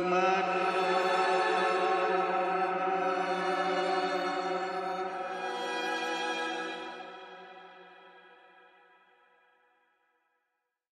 ma